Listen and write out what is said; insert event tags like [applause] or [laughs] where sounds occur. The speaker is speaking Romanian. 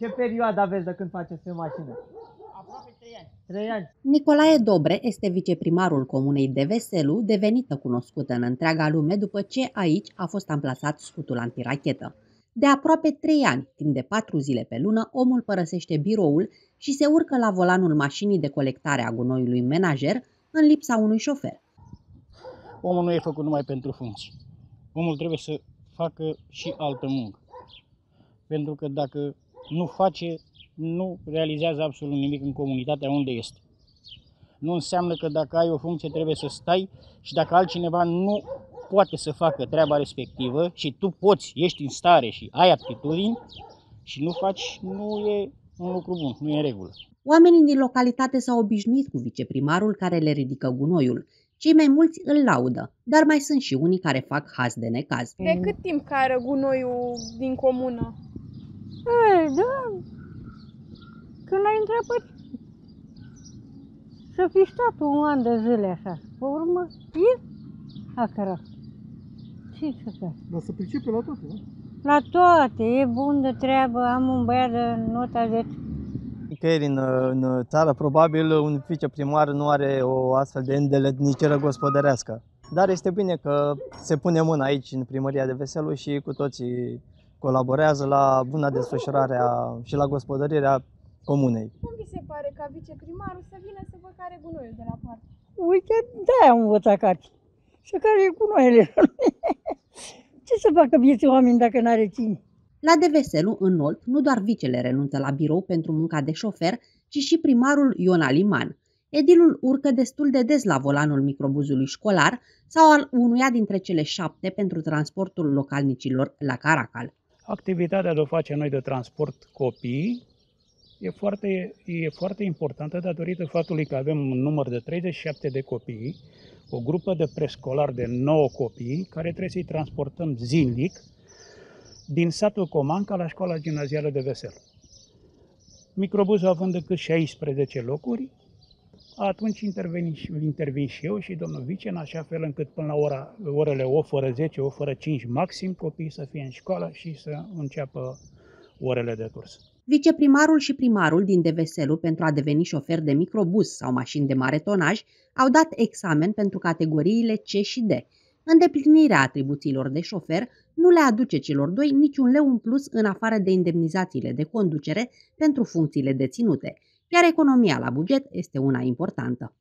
Ce perioadă aveți de când faceți pe mașină? Aproape 3 ani. 3 ani. Nicolae Dobre este viceprimarul comunei de Veselu, devenită cunoscută în întreaga lume după ce aici a fost amplasat scutul antirachetă. De aproape trei ani, timp de patru zile pe lună, omul părăsește biroul și se urcă la volanul mașinii de colectare a gunoiului menajer în lipsa unui șofer. Omul nu e făcut numai pentru funcții. Omul trebuie să facă și altă muncă. Pentru că dacă nu face, nu realizează absolut nimic în comunitatea unde este. Nu înseamnă că dacă ai o funcție trebuie să stai și dacă altcineva nu poate să facă treaba respectivă și tu poți, ești în stare și ai aptitudini și nu faci, nu e un lucru bun, nu e în regulă. Oamenii din localitate s-au obișnuit cu viceprimarul care le ridică gunoiul. Cei mai mulți îl laudă, dar mai sunt și unii care fac haz de necaz. De cât timp cară gunoiul din comună? Ei, da. Când ai întrebat să fi stat un an de zile așa. Pe urmă, e acăra. Ce să fac? Dar să pricepe la toate, da? La toate, e bun de treabă, am un băiat de nota 10. nicăieri în, în țară, probabil un viceprimar nu are o astfel de îndeletnicire gospodărească. Dar este bine că se pune mâna aici în primăria de Veselu și cu toții colaborează la buna desfășurare a, și la gospodărirea comunei. Cum vi se pare ca viceprimarul să vină să vă care gunoiul de la poartă? Uite, de-aia am învățat carte. Să care cu noile. [laughs] Ce să facă vieții oameni dacă n-are cine? La Deveselu, în Olt, nu doar vicele renunță la birou pentru munca de șofer, ci și primarul Ion Aliman. Edilul urcă destul de des la volanul microbuzului școlar sau al unuia dintre cele șapte pentru transportul localnicilor la Caracal. Activitatea de o face noi de transport copii e foarte, e foarte importantă datorită faptului că avem un număr de 37 de copii, o grupă de preșcolar de 9 copii, care trebuie să-i transportăm zilnic din satul Comanca la școala gimnazială de Vesel. Microbuzul având decât 16 locuri, atunci intervin, și- intervin și eu și domnul vice, în așa fel încât până la ora, orele 8 fără 10, 8 fără 5 maxim, copiii să fie în școală și să înceapă orele de curs. Viceprimarul și primarul din Deveselu pentru a deveni șofer de microbus sau mașini de mare tonaj au dat examen pentru categoriile C și D. Îndeplinirea atribuțiilor de șofer nu le aduce celor doi niciun leu în plus în afară de indemnizațiile de conducere pentru funcțiile deținute, iar economia la buget este una importantă.